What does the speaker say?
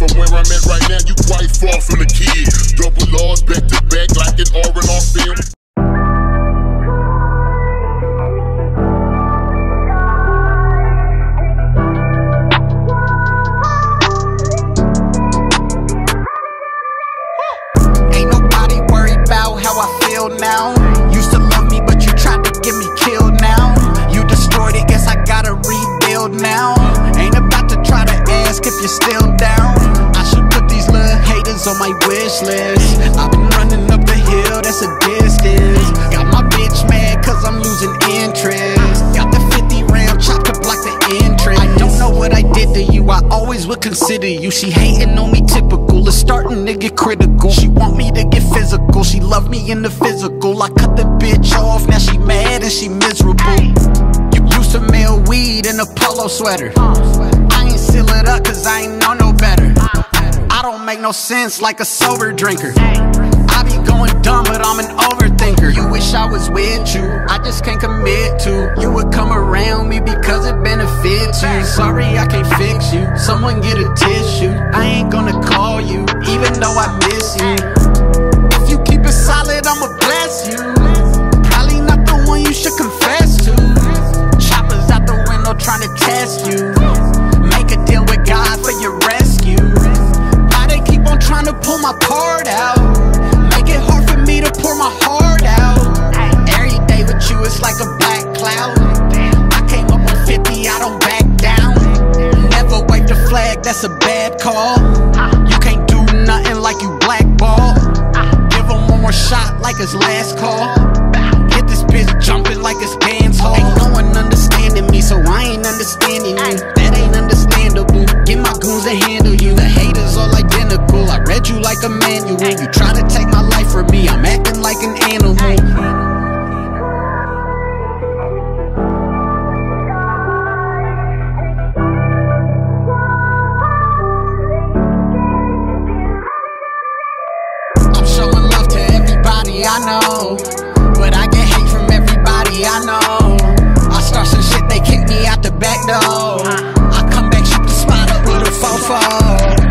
From where I'm at right now, you quite far from the kid. Double R's back to back like an R&R film. You're still down. I should put these little haters on my wish list. I've been running up the hill, that's a distance. Got my bitch mad cause I'm losing interest. Got the 50 round chop to block the entrance. I don't know what I did to you, I always would consider you. She hating on me, typical. It's starting to get critical. She want me to get physical. She love me in the physical. I cut the bitch off, now she mad and she miserable. You used to mail weed in a polo sweater. Seal it up cause I ain't know no better. I don't make no sense like a sober drinker. I be going dumb, but I'm an overthinker. You wish I was with you, I just can't commit to. You would come around me because it benefits you. Sorry, I can't fix you. Someone get a tissue. I ain't gonna call you, even though I miss you. If you keep it solid, I'ma bless you. That's a bad call. You can't do nothing like you blackball. Give him one more shot like his last call. Get this bitch jumping like it's dance hall. Ain't no one understanding me, so I ain't understanding you. That ain't understandable. Get my goons to handle you. The haters all identical. I read you like a manual. You try to on. I start some shit, they kick me out the back door. I come back, shoot the spot up with a fofo.